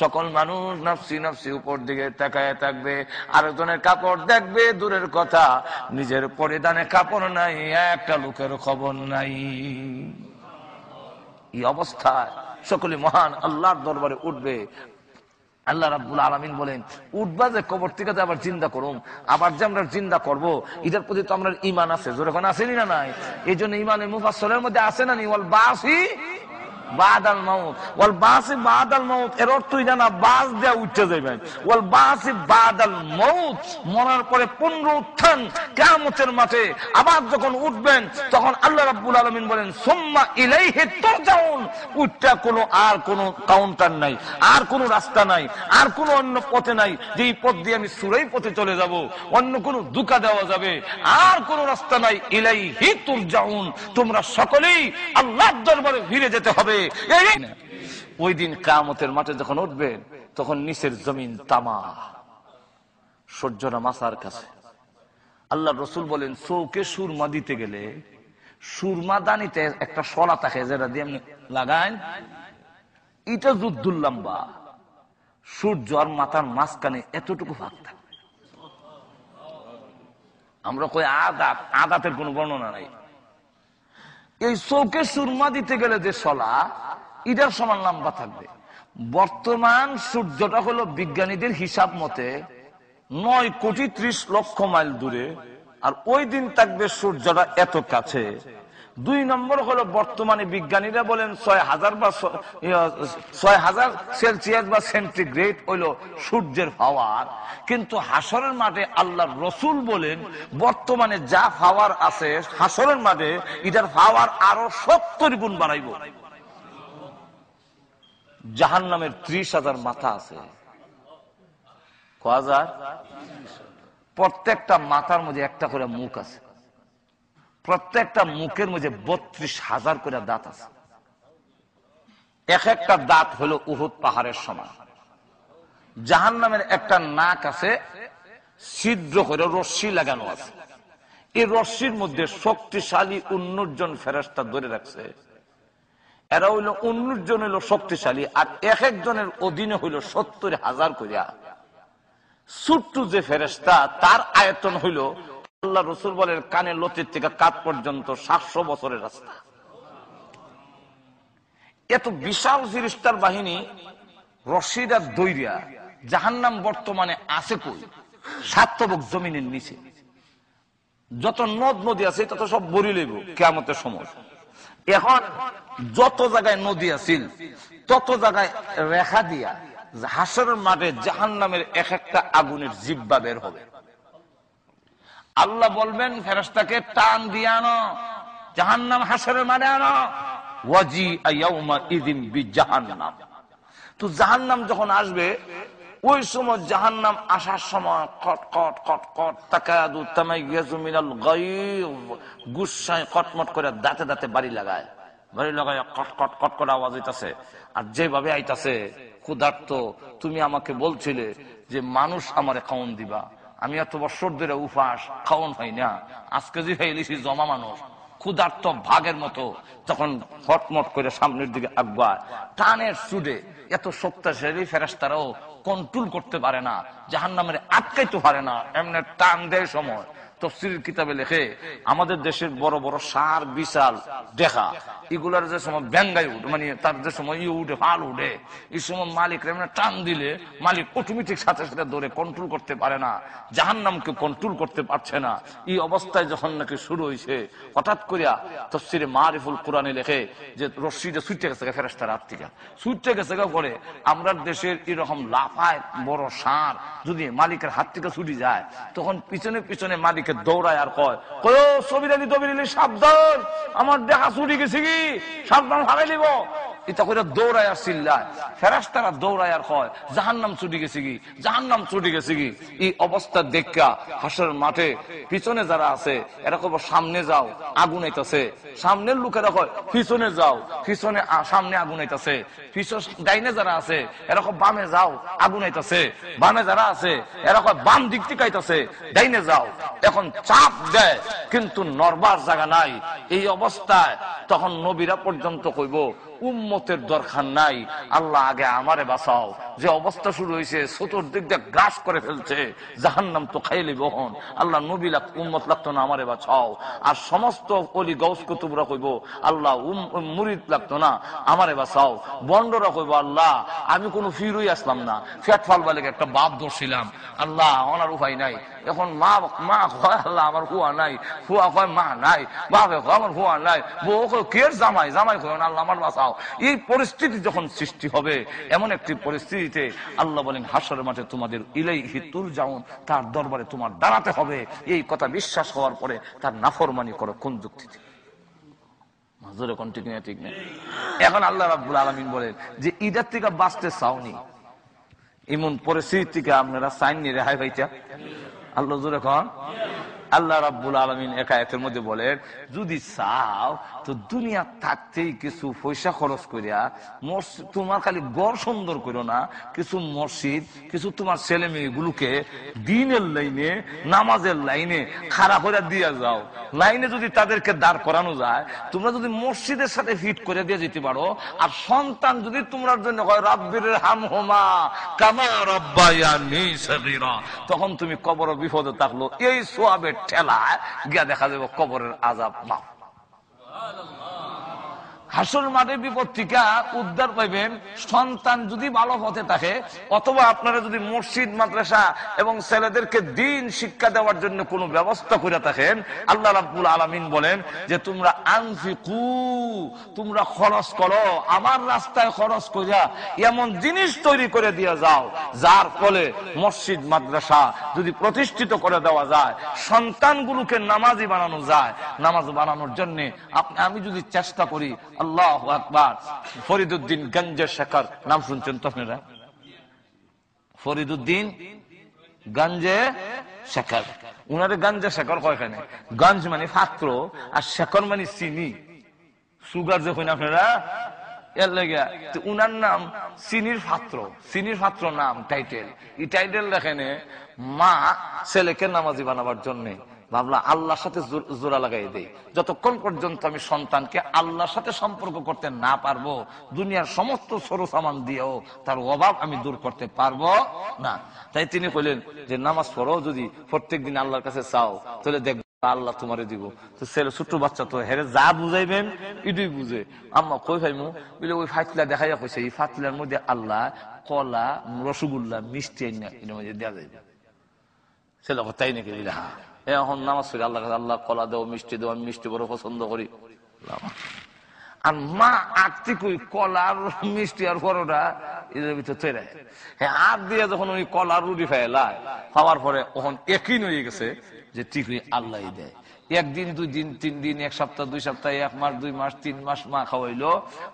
সকল মানুষ নাফসি নাফসি উপর দিকে তাকায় থাকবে, আরেকজনের কাপড় দেখবে, দূরের কথা। নিজের পরিধানে কাপড় নাই, একটা লোকের খবর নাই। এই অবস্থায় সকলে মহান আল্লাহর দরবারে উঠবে। আল্লাহ রাব্বুল আলমিন বলেন, উঠবা যে কবর থেকে আবার চিন্তা করুন আবার যে আমরা চিন্তা করব এটার প্রতি তো আমরা ইমান আছে। যেরকম আসেনি না নাই? এই জন্য ইমানের মুফাসলের মধ্যে আসে না নি? বাসি বাদাল মাউত। ওয়াল বাসি বাদাল মাউত, এর বাস দেয়া ওয়াল বাসি বাদাল মাউত, মরার পরে পুনরুত্থান কিয়ামতের মাঠে আবার যখন উঠবেন, তখন আল্লাহ রাব্বুল আলামিন বলেন, সুম্মা ইলাইহি তুরজাউন। উঠটা কোনো আর কোনো কাউন্টার নাই, আর কোনো রাস্তা নাই, আর কোনো অন্য পথে নাই যে পথ দিয়ে আমি সুরাই পথে চলে যাব, অন্য কোনো দুকা দেওয়া যাবে, আর কোনো রাস্তা নাই। ইলাইহি তুরজাউন, তোমরা সকলেই আল্লাহর দরবারে ফিরে যেতে হবে। ওই দিন কামতের মাঠে যখন উঠবেন তখন নিচের জমিন তামা। সূর্যরা মাসার কাছে। আল্লাহ রসুল বলেন, চৌকে সুরমা দিতে গেলে সুরমা দানিতে একটা সলা থাকে, যেটা দিয়ে লাগান এটা যুদ্ধুল লম্বা। সূর্য আর মাথার মাঝখানে এতটুকু ভাগ থাকে। আমরা কই আদাত, আদাতের কোন বর্ণনা নাই। এই চৌকে সুরমা দিতে গেলে যে সলা ইটার সমান লম্বা থাকবে। বর্তমান সূর্যটা হলো বিজ্ঞানীদের হিসাব মতে নয় কোটি ত্রিশ লক্ষ মাইল দূরে, আর ওই দিন থাকবে সূর্যটা এত কাছে। দুই নম্বর হলো বর্তমানে বিজ্ঞানীরা বলেন ছয় হাজার বা ছয় হাজার সেলসিয়াস বা সেন্টিগ্রেড হইল সূর্যের পাওয়ার। কিন্তু হাসরের মাঠে আল্লাহ রসুল বলেন, বর্তমানে যা পাওয়ার আছে হাসরের মাঠে, এটার পাওয়ার আরও সত্তর গুণ বাড়াইব। জাহান নামের ত্রিশ হাজার মাথা আছে। ক হাজার? প্রত্যেকটা মাথার মধ্যে একটা করে মুখ আছে। প্রত্যেকটা মুখের মধ্যে বত্রিশ হাজার করে দাঁত আছে। এক একটা দাঁত হলো উহুদ পাহাড়ের সমান। জাহান নামের একটা নাক আছে, ছিদ্র করে রশ্মি লাগানো আছে। এই রশ্মির মধ্যে শক্তিশালী উন্নত জন ফেরস্তা ধরে রাখছে। এরা হইল উন্নত জন হইল শক্তিশালী আর এক একজনের অধীনে হইল সত্তর হাজার করিয়া। ছোট্ট যে ফেরেস্তা তার আয়তন হইল আল্লাহ রসুল বলেন কানে লতির থেকে কাত পর্যন্ত সাতশো বছরের রাস্তা। এত বিশাল ফিরিস্তার বাহিনী, রশিদা দৈরিয়া, জাহান্নাম বর্তমানে আছে কই? সাতবক জমিনের নিচে। যত নদ নদী আছে, তত সব বরি লইব কেমতের সময়। এখন যত জায়গায় নদী আছিল তত জায়গায় রেখা দিয়া হাসরের মাঠে জাহান নামের এক একটা আগুনের জিব্বা বের হবে। আল্লাহ বলবেন ফেরস্তাকে টান দিয়ে আনো জাহান নাম হাসরের মাঠে আনো। ওয়াজি ইদিন জাহান্নাম তো জাহান্নাম যখন আসবে, ওই সময় জাহান্নাম আসার সময় করে দাঁতে দাঁতে বাড়ি লাগায়। বাড়ি লাগায় কট কট কট করে আওয়াজ হইতাছে। আর যেভাবে আইতাছে, ক্ষুধার্ত, তুমি আমাকে বলছিলে যে মানুষ আমারে খাওন দিবা। আমি এত বছর ধরে উপাস খাওয়ন হয় না। আজকে যে ফাইলিছি জমা মানুষ, ক্ষুধার্ত ভাগের মতো, তখন হটমট করে সামনের দিকে আগুয়ায়। টানের সুডে এত শক্তিশালী ফেরাস্তারাও কন্ট্রোল করতে পারে না জাহান নামের আটকাইতে পারে না, এমনি টান দেয় সময়। তফসিল কিতাবে লেখে, আমাদের দেশের বড় বড় সার, বিশাল দেখা এগুলার যে সময় ব্যাঙ্গাই উঠে মানে তার যে সময় ই উঠে, ফাল উঠে, এই সময় মালিক এমনি টান দিলে মালিক অটোমেটিক সাথে সাথে ধরে কন্ট্রোল করতে পারে না জাহান নামকে কন্ট্রোল করতে পারছে না। এই অবস্থায় যখন নাকি শুরু হয়েছে হঠাৎ করিয়া তফসিরে মারিফুল কোরআনে লেখে যে রশ্মিটা ছুটে গেছে ফেরাস্তার হাত থেকে। ছুটে গেছে করে, আমরা দেশের এরকম লাফায় বড় সার, যদি মালিকের হাত থেকে ছুটি যায়, তখন পিছনে পিছনে মালিকের দৌড়ায় আর কয় কয় সবিরানি দবিরানি, সাবধান, আমার দেখা ছুটি গেছে কি? সাবধান হারাই দিব। এটা করে দৌড়ায় আর চিল্লায় দৌড়ায় আর কয় জাহান নাম ছুটি গেছে কি? জাহান নাম ছুটি গেছে কি? এই অবস্থা দেখা মাঠে। পিছনে যারা আছে এরকম সামনে যাও, আগুন আইতাছে। সামনের লোকেরা কয়, পিছনে যাও। পিছনে সামনে আগুন আইতাছে। পিছন, ডাইনে যারা আছে এরকম বামে যাও, আগুন আইতাছে। বামে যারা আছে এরকম বাম দিক থেকে আইতাছে। ডাইনে যাও। এখন চাপ দেয়, কিন্তু নরবার জায়গা নাই। এই অবস্থায় তখন নবীরা পর্যন্ত কইব উম্মতের দরকার নাই। আল্লাহ আগে আমারে বাঁচাও। যে অবস্থা শুরু হয়েছে, চতুর্দিক দিয়ে গ্রাস করে ফেলছে। জাহান নাম তো খাইলে বহন। আল্লাহ নবী লাগ উম্মত লাগতো না আমারে বাঁচাও। আর সমস্ত অলি গৌস কুতুবরা কইব, আল্লাহ মুরিদ লাগতো না, আমারে বাঁচাও। বন্ডরা কইব, আল্লাহ, আমি কোনো ফিরুই আসলাম না। ফ্যাট ফাল বালিকে একটা বাপ ধরছিলাম। আল্লাহ ওনার উপায় নাই। এখন মা মা কয় আল্লাহ আমার হুয়া নাই হুয়া কয় মা নাই বাপে কয় আমার হুয়া নাই বউ কয় কে জামাই জামাই কয় না, আল্লাহ আমার বাঁচাও। এই পরিস্থিতি যখন সৃষ্টি হবে এমন একটি পরিস্থিতিতে আল্লাহ বলেন হাসরের মাঠে তোমাদের ইলাই হিতুল যাউন তার দরবারে তোমার দাঁড়াতে হবে। এই কথা বিশ্বাস হওয়ার পরে তার নাফরমানি করো কোন যুক্তিতে। মাজুরে কোন ঠিক নেই এখন আল্লাহ রাব্বুল আলমিন বলেন যে ইদার থেকে বাঁচতে চাওনি। এমন পরিস্থিতি থেকে আপনারা সাইন নিয়ে রেহাই পাইতা। আল্লাহ জোরে আল্লাহ রাব্বুল আলমিন একায়তের মধ্যে বলেন, যদি চাও, তো দুনিয়া থাকতেই কিছু পয়সা খরচ করিয়া তোমার খালি গড় সুন্দর করো না, কিছু মসজিদ, কিছু তোমার ছেলে মেয়েগুলোকে দিনের লাইনে, নামাজের লাইনে খাড়া করে দিয়ে যাও। লাইনে যদি তাদেরকে দাঁড় করানো যায়, তোমরা যদি মসজিদের সাথে ফিট করে দিয়ে যেতে পারো, আর সন্তান যদি তোমরা জন্য হয়, রাব্বির হাম হোমা কামা তখন তুমি কবর বিপদে থাকল। এই সোয়াবের ঠেলায় গিয়া দেখা যাবে কবরের আজাব মাফ। হাসুর মাঠে বিপত্তিকা, উদ্ধার পাইবেন, সন্তান যদি ভালো পথে থাকে, অথবা আপনারা যদি মসজিদ, মাদ্রাসা এবং ছেলেদেরকে দিন শিক্ষা দেওয়ার জন্য কোনো ব্যবস্থা করে থাকেন, আল্লাহ রাব্বুল আলামিন বলেন যে, তোমরা আনফিকু, তোমরা খরচ করো, আমার রাস্তায় খরচ করিয়া এমন জিনিস তৈরি করে দিয়ে যাও, যার ফলে মসজিদ, মাদ্রাসা যদি প্রতিষ্ঠিত করে দেওয়া যায়, সন্তানগুলোকে নামাজি বানানো যায়। নামাজ বানানোর জন্য আমি যদি চেষ্টা করি আল্লাহ আকবার। ফরিদুদ্দিন গঞ্জের শেখার। নাম শুনছেন তো আপনারা? ফরিদুদ্দিন গঞ্জে শেখর। উনারে গঞ্জে শেখর কয়খানে গঞ্জ মানে পাত্র আর শেখর মানে চিনি। সুগার যখন আপনারা? উনার নাম চিনির পাত্র। চিনির পাত্র নাম টাইটেল। এই টাইটেল লেখেনে মা ছেলেকে নামাজি বানাবার জন্য ভাবলা আল্লাহর সাথে জোড়া লাগাই দেই। যতক্ষণ পর্যন্ত আমি সন্তানকে আল্লাহর সাথে সম্পর্ক করতে না পারব, দুনিয়ার সমস্ত সরু সামান দিয়েও তার অভাব আমি দূর করতে পারব না। তাই তিনি কইলেন যে, নামাজ পড়ো যদি প্রত্যেক দিন আল্লাহর কাছে চাও, তাহলে দেখব আল্লাহ তোমারে দিব। তো ছেলে, ছোট্ট বাচ্চা তো, হেরে যা বুঝাইবেন ইটুই বুঝে। আম্মা কই ভাইমু বলে, ওই ফাতলা দেখাইয়া কইছে, এই ফাতলার মধ্যে আল্লাহ কলা, রসগোল্লা, মিষ্টি এর মধ্যে দেওয়া যাইবে। ছেলে তাই নাকি? হ্যাঁ। এখন নামাজ আল্লাহ আল্লাহ কলা মিষ্টি আমি মিষ্টি বড় পছন্দ করি। আর মা কই, কলা আর মিষ্টি আর বড়টা এদের ভিতরে তৈরি হ্যাঁ আর দিয়ে যখন ওই কলা রুটি ফেলায় পরে একই হয়ে গেছে যে ঠিকই আল্লাহ দেয়। একদিন, দুই দিন, তিন দিন, এক সপ্তাহ, দুই সপ্তাহ, এক মাস, দুই মাস, তিন মাস মা খাওয়াইলো।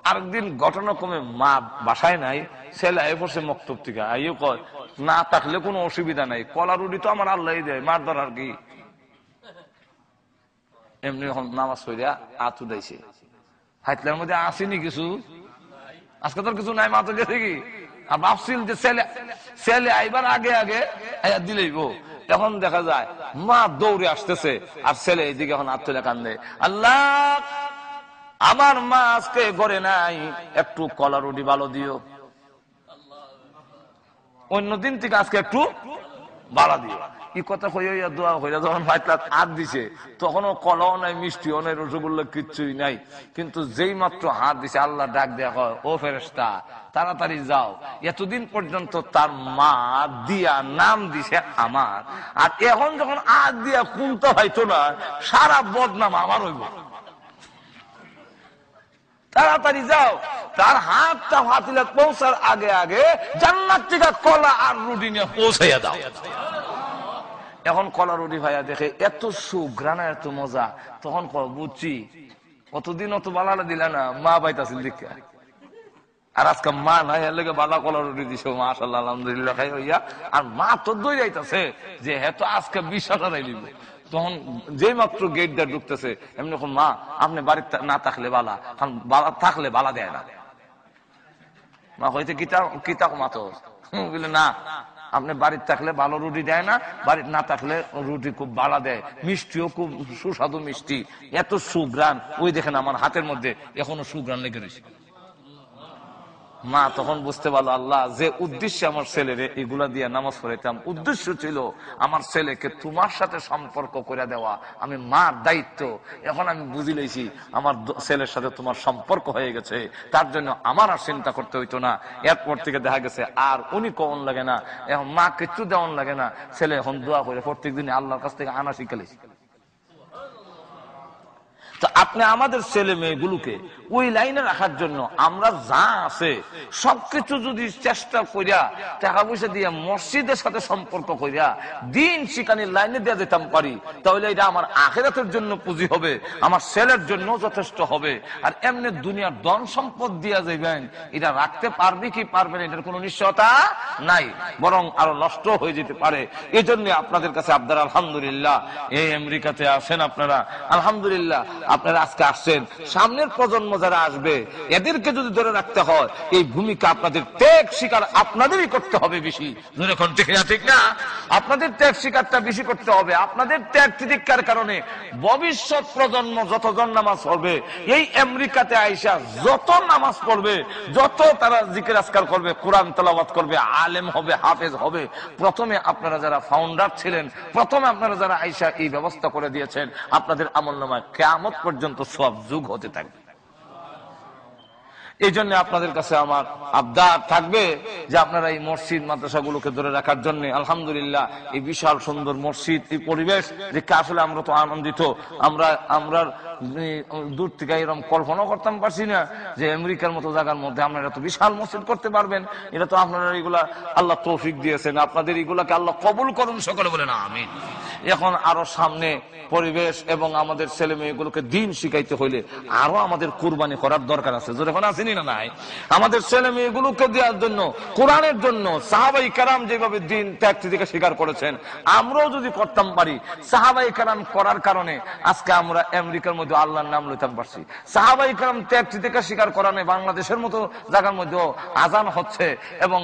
আরেকদিন ঘটনাক্রমে মা বাসায় নাই ছেলে আয় পড়ছে মক্তব থেকে। আইও কয়, না থাকলে কোনো অসুবিধা নাই, কলা রুটি তো আমার আল্লাহ দেয়, মার ধরার কি? এমনি নামাজ পড়িয়া আত উঠাইছে। হাইতলার মধ্যে আসেনি কিছু? আজকে তোর কিছু নাই মাথা গেছে কি আর ভাবছিল যে ছেলে ছেলে আইবার আগে আগে দিলেই বউ এখন দেখা যায়, মা দৌড়ে আসতেছে, আর ছেলে এইদিকে এখন হাত তুলে কান্দে। আল্লাহ, আমার মা আজকে ঘরে নাই, একটু কলা রুটি ভালো দিও। অন্য দিন থেকে আজকে একটু বাড়া দিও। কথা হইয়া দোয়া যখন হাত দিছে কলাও নাই নাই, রসগোল্লা নাই। কিন্তু যেই মাত্র হাত দিছে, আল্লাহ ডাক দেয়া ও তাড়াতাড়ি যাও। এতদিন পর্যন্ত তার মা দিয়া নাম দিছে আমার। আর এখন যখন হাত দিয়া কুনতে হয়তো না, সারা বদনাম আমার হইব। তাড়াতাড়ি যাও। তার হাতটা ফাতিলে পৌঁছার আগে আগে জান্নাত থেকে কলা আর রুটি নিয়ে পৌঁছাইয়া দাও। এখন কলা রুটি ভাইয়া দেখে এত সুগ্রানা এত মজা, তখন বুঝছি কতদিন অত বালাটা দিলা না, মা পাইতাছিল দীক্ষা আর আজকে মা নাই, এর বালা কলা রুটি মাশাল্লাহ আলহামদুলিল্লাহ, খাই হইয়া। আর মা তো দই যাইতাছে যে হেতো আজকে হারাই দিব তখন যে মাত্র গেট দিয়ে ঢুকতেছে, এমনি এখন মা, আপনি বাড়িতে না থাকলে বালা, কারণ বালা থাকলে বালা দেয় না। মা হইতে কিতা কিতা মাতো বলে, না। আপনি বাড়ির থাকলে ভালো রুটি দেয় না বাড়ির না থাকলে রুটি খুব বালা দেয়। মিষ্টিও খুব সুস্বাদু মিষ্টি। এত সুগ্রান ওই দেখেন আমার হাতের মধ্যে এখনও সুগ্রান লেগে রয়েছে। মা, তখন বুঝতে পারল, আল্লাহ, যে উদ্দেশ্যে আমার ছেলেরে এগুলা দিয়ে নামাজ পড়াইতাম, উদ্দেশ্য ছিল আমার ছেলেকে তোমার সাথে সম্পর্ক করে দেওয়া। আমি মার দায়িত্ব। এখন আমি বুঝি লইছি আমার ছেলের সাথে তোমার সম্পর্ক হয়ে গেছে। তার জন্য আমার আর চিন্তা করতে হইতো না। এরপর থেকে দেখা গেছে, আর উনি কমন লাগে না। এখন মা কিচ্ছু দেওয়ান লাগে না। ছেলে এখন দোয়া করে প্রত্যেক দিনে আল্লাহর কাছ থেকে আনা শিখালেছি আপনি আমাদের ছেলে মেয়েগুলোকে ওই লাইনে রাখার জন্য আমরা যা আছে, সবকিছু যদি চেষ্টা করিয়া টাকা পয়সা দিয়ে মসজিদের সাথে সম্পর্ক করিয়া দিন শিকানির লাইনে দিয়ে যেতাম পারি, তাহলে এটা আমার আখেরাতের জন্য পুঁজি হবে, আমার ছেলের জন্য যথেষ্ট হবে। আর এমনি দুনিয়ার ধন সম্পদ দিয়া যাইবেন, এটা রাখতে পারবে কি পারবেন এটার কোনো নিশ্চয়তা নাই, বরং আরও নষ্ট হয়ে যেতে পারে। এই জন্য আপনাদের কাছে আপনারা আলহামদুলিল্লাহ। এই আমেরিকাতে আসেন আপনারা, আলহামদুলিল্লাহ। আপনারা আজকে আসছেন, সামনের প্রজন্ম যারা আসবে, এদেরকে যদি ধরে রাখতে হয়, এই ভূমিকা আপনাদের ত্যাগ স্বীকার আপনাদেরই করতে হবে বেশি। ঠিক না আপনাদের ত্যাগ স্বীকারটা বেশি করতে হবে। আপনাদের ত্যাগ তিতিক্ষার কারণে ভবিষ্যৎ প্রজন্ম যতজন নামাজ পড়বে, এই আমেরিকাতে আইসা যত নামাজ পড়বে, যত তারা জিকির আজকার করবে, কোরআন তেলাওয়াত করবে, আলেম হবে, হাফেজ হবে, প্রথমে আপনারা যারা ফাউন্ডার ছিলেন, প্রথমে আপনারা যারা আইসা এই ব্যবস্থা করে দিয়েছেন, আপনাদের আমল নামায় কেমত পর্যন্ত সব যুগ হতে থাকবে। এই জন্য আপনাদের কাছে আমার আবদার থাকবে যে আপনারা এই মসজিদ মাদ্রাসাগুলোকে ধরে রাখার জন্য, আলহামদুলিল্লাহ, এই বিশাল সুন্দর মসজিদ, এই পরিবেশ দেখে আসলে আমরা তো আনন্দিত। আমরা আমরা দূর থেকে এরকম কল্পনা করতাম পারছি না যে আমেরিকার মতো জায়গার মধ্যে আপনারা এত বিশাল মসজিদ করতে পারবেন। এটা তো আপনারা এগুলা আল্লাহ তৌফিক দিয়েছেন। আপনাদের এগুলাকে আল্লাহ কবুল করুন সকলে বলে না আমি এখন আরও সামনে পরিবেশ এবং আমাদের ছেলে মেয়েগুলোকে দিন শিখাইতে হইলে আরও আমাদের কুরবানি করার দরকার আছে। যখন আসেনি নাই। আমাদের ছেলে মেয়েগুলোকে দেওয়ার জন্য, কোরআনের জন্য সাহাবাই কারাম যেভাবে দিন ত্যাগ থেকে স্বীকার করেছেন, আমরাও যদি করতাম পারি, সাহাবাই কারাম করার কারণে আজকে আমরা আমেরিকার মধ্যে আল্লাহর নাম লইতাম পারছি। সাহাবাই কারাম ত্যাগ থেকে স্বীকার করানে বাংলাদেশের মতো জায়গার মধ্যে আজান হচ্ছে এবং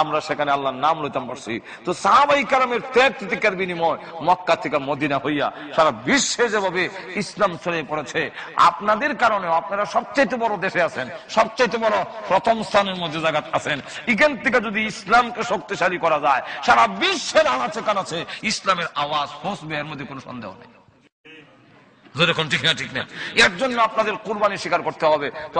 আমরা সেখানে আল্লাহর নাম লইতাম পারছি। তো সাহাবাই কারামের ত্যাগ তিতিকার বিনিময় মক্কা থেকে মদিনা হইয়া সারা বিশ্বে যেভাবে ইসলাম ছড়িয়ে পড়েছে, আপনাদের কারণে আপনারা সবচেয়ে বড় দেশে আছেন। সবচেয়ে বড় প্রথম স্থানের মধ্যে জায়গা আছেন। এখান থেকে যদি ইসলামকে শক্তিশালী করা যায়, সারা বিশ্বের আনাচে কানাচে ইসলামের আওয়াজ পৌঁছবে এর মধ্যে কোনো সন্দেহ নেই।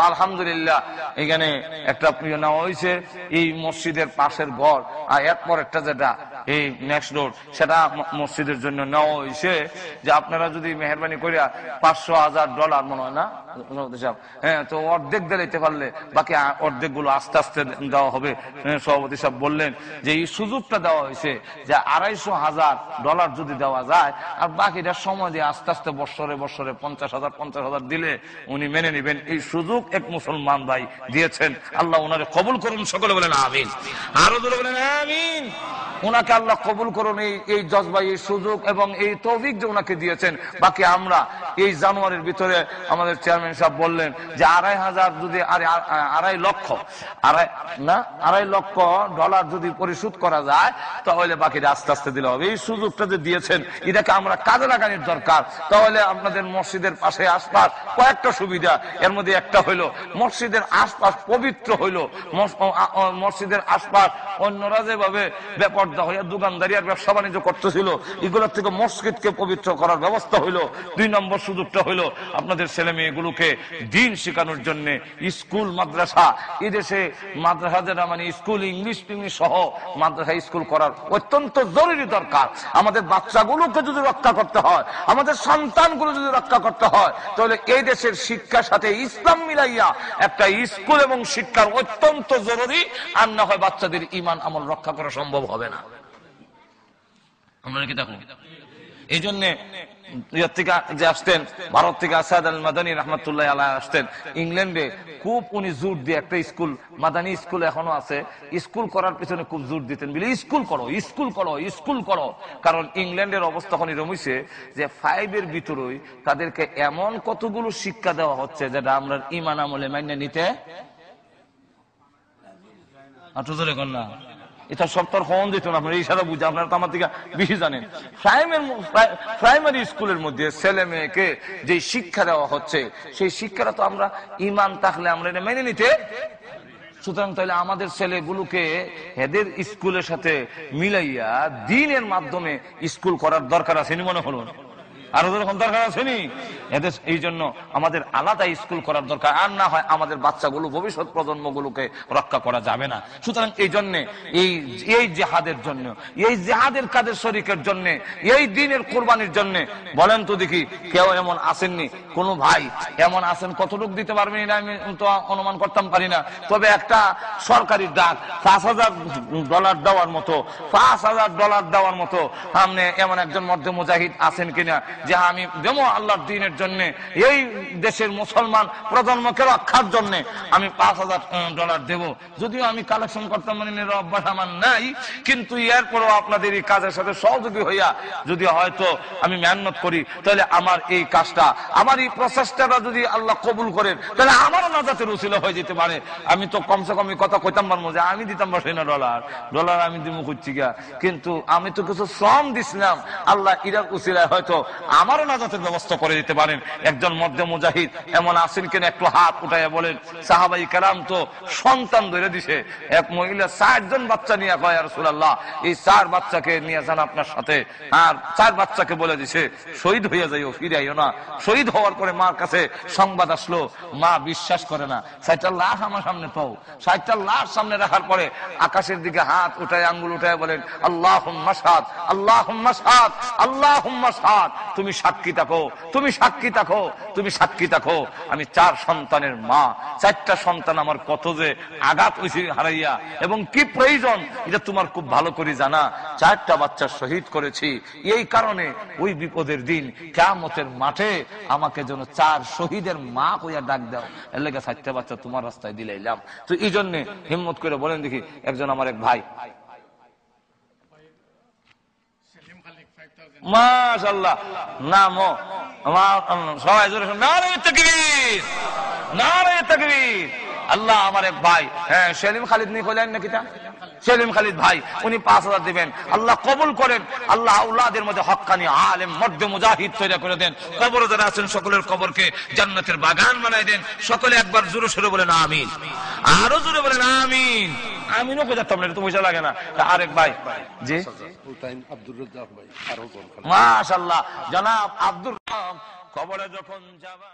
আলহামদুলিল্লাহ, এখানে একটা প্রিয় নেওয়া হয়েছে, এই মসজিদের পাশের ঘর। আর এরপর একটা যেটা এই নেক্সট রোড সেটা মসজিদের জন্য নেওয়া হয়েছে যে আপনারা যদি মেহরবানি করিয়া পাঁচশো হাজার ডলার মনে হয় না? হ্যাঁ তো অর্ধেক দিতে পারলে বাকি অর্ধেকগুলো আস্তে আস্তে দেওয়া হবে। হ্যাঁ, সভাপতি সাহেব বললেন যে এই সুযোগটা দেওয়া হয়েছে যে আড়াইশো হাজার ডলার যদি দেওয়া যায় আর বাকিটা সময় দিয়ে আস্তে আস্তে বৎসরে বৎসরে পঞ্চাশ হাজার পঞ্চাশ হাজার দিলে উনি মেনে নেবেন। এই সুযোগ এক মুসলমান ভাই দিয়েছেন। আল্লাহ ওনারে কবুল করুন সকলে বলেন আমিন। আরও ধরে বলেন আমিন। ওনাকে আল্লাহ কবুল করুন এই এই জজবা, এই সুযোগ এবং এই তৌফিক যে ওনাকে দিয়েছেন। বাকি আমরা এই জানুয়ারির ভিতরে আমাদের চেয়ারম্যান সাহেব বললেন যে আড়াই হাজার যদি আড়াই লক্ষ, আড়াই, না, আড়াই লক্ষ ডলার যদি পরিশোধ করা যায়, তাহলে বাকিটা আস্তে আস্তে দিলে হবে। এই সুযোগটা যে দিয়েছেন, এটাকে আমরা কাজে লাগানোর দরকার। তাহলে আপনাদের মসজিদের পাশে আশপাশ কয়েকটা সুবিধা। এর মধ্যে একটা হইল, মসজিদের আশপাশ পবিত্র হইল। মসজিদের আশপাশ অন্যরা যেভাবে বেপর্দা হইয়া দোকানদারি আর ব্যবসা বাণিজ্য করতেছিল, এগুলোর থেকে মসজিদকে পবিত্র করার ব্যবস্থা হইল। দুই নম্বর সুযোগটা হইল আপনাদের ছেলে মেয়েগুলোকে দিন শেখানোর জন্য স্কুল, মাদ্রাসা। এই দেশে মাদ্রাসা যেটা মানে স্কুল ইংলিশ টিংলিশ সহ মাদ্রাসা স্কুল করার অত্যন্ত জরুরি দরকার। আমাদের বাচ্চাগুলোকে যদি রক্ষা করতে হয়, আমাদের সন্তানগুলো যদি রক্ষা করতে হয়, তাহলে এই দেশের শিক্ষার সাথে ইসলাম মিলাইয়া একটা স্কুল এবং শিক্ষার অত্যন্ত জরুরি, আর না হয় বাচ্চাদের ইমান আমল রক্ষা করা সম্ভব হবে না। আমরা কি দেখুন এই জন্য যে আসতেন, ভারত থেকে আসাদ আল মাদানী রহমতুল্লাহ আল্লাহ আসতেন, ইংল্যান্ডে খুব উনি জোর দিয়ে একটা স্কুল, মাদানী স্কুল এখনও আছে, স্কুল করার পিছনে খুব জোর দিতেন। বলে, স্কুল করো স্কুল করো স্কুল করো। কারণ ইংল্যান্ডের অবস্থা এখন এরকম হইছে যে ফাইভের ভিতরেই তাদেরকে এমন কতগুলো শিক্ষা দেওয়া হচ্ছে যেটা আমরা ইমান আমলে মান্য নিতে না এটা সপ্তাহ ফোন দিত না, আপনার ইশারা বুঝে, আপনারা তো আমার থেকে বেশি জানেন। প্রাইমারি স্কুলের মধ্যে ছেলে মেয়েকে যে শিক্ষা দেওয়া হচ্ছে, সেই শিক্ষাটা তো আমরা ইমান থাকলে আমরা এটা মেনে নিতে সুতরাং তাহলে আমাদের ছেলেগুলোকে এদের স্কুলের সাথে মিলাইয়া দিনের মাধ্যমে স্কুল করার দরকার আছে নি মনে হলো আরও যেরকম দরকার আছে নি এদের এই জন্য আমাদের আলাদা স্কুল করার দরকার। আর না হয় আমাদের বাচ্চাগুলো ভবিষ্যৎ প্রজন্মগুলোকে রক্ষা করা যাবে না। সুতরাং এই জন্য, এই এই জেহাদের জন্য, এই জেহাদের কাদের শরিকের জন্য, এই দিনের কোরবানির জন্য, বলেন তো দেখি, কেউ এমন আসেননি? কোনো ভাই এমন আসেন কতটুক দিতে পারবেন এটা আমি তো অনুমান করতাম, পারি না। তবে একটা সরকারি ডাক, পাঁচ হাজার ডলার দেওয়ার মতো, পাঁচ হাজার ডলার দেওয়ার মতো, সামনে এমন একজন মধ্য মুজাহিদ আছেন কিনা যে আমি দেবো আল্লাহর দিনের জন্য, এই দেশের মুসলমান প্রজন্মকে রক্ষার জন্য আমি পাঁচ হাজার ডলার দেব। যদিও আমি কালেকশন করতাম মানে অভ্যাস আমার নাই, কিন্তু এরপরও আপনাদের এই কাজের সাথে সহযোগী হইয়া যদি হয়তো আমি মেহনত করি, তাহলে আমার এই কাজটা, আমার এই প্রচেষ্টাটা যদি আল্লাহ কবুল করেন, তাহলে আমারও নাজাতের উচিল হয়ে যেতে পারে। আমি তো কমসে কম কথা কইতাম পারব যে আমি দিতাম পারছি না ডলার ডলার আমি দিব গা কিন্তু আমি তো কিছু শ্রম দিছিলাম, আল্লাহ ইরাক উচিলায় হয়তো আমারও নাজাতের ব্যবস্থা করে দিতে পারেন। একজন মধ্য মুজাহিদ এমন আসেন কেন একটু হাত উঠাইয়া বলেন, সাহাবাই কালাম তো সন্তান ধরে দিছে। এক মহিলা ষাট জন বাচ্চা নিয়ে কয় রসুল্লাহ এই চার বাচ্চাকে নিয়ে যান আপনার সাথে। আর চার বাচ্চাকে বলে দিছে, শহীদ হইয়া যাইও ফিরে আইও না। শহীদ হওয়ার পরে মার কাছে সংবাদ আসলো, মা বিশ্বাস করে না, ষাটটা লাশ আমার সামনে পাও। ষাটটা লাশ সামনে রাখার পরে আকাশের দিকে হাত উঠায়, আঙ্গুল উঠায় বলেন আল্লাহ আল্লাহ আল্লাহ তুমি সাক্ষী থাকো, তুমি সাক্ষী থাকো, তুমি সাক্ষী থাকো। আমি চার সন্তানের মা, চারটা সন্তান আমার কত যে আঘাত হয়েছে হারাইয়া, এবং কি প্রয়োজন, এটা তোমার খুব ভালো করে জানা। চারটা বাচ্চা শহীদ করেছি। এই কারণে ওই বিপদের দিন কেমতের মাঠে আমাকে যেন চার শহীদের মা কইয়া ডাক দাও। এর লেগে চারটা বাচ্চা তোমার রাস্তায় দিলে দিলাইলাম। তো এই জন্য হিম্মত করে বলেন দেখি, একজন আমার এক ভাই। আল্লাহ আমার এক ভাই। হ্যাঁ সেলিম খালিদ নাকি সেলিম খালিদ ভাই, উনি পাঁচ হাজার দিবেন। আল্লাহ কবুল করেন। আল্লাহ আউলাদের মধ্যে হক্কানি আলেম, মধ্য মুজাহিদ তৈরি করে দেন। কবর যারা আছেন, সকলের কবরকে জান্নাতের বাগান বানাই দেন। সকলে একবার জোরে সরে বলেন আমিন। আরও জোরে বলেন আমিন। আমিনও বোঝাতাম না তো পয়সা লাগে না। তা আরেক ভাই জি? আব্দুর রাজ্জাক ভাই জনাব আব্দুর কবরে যখন যাবা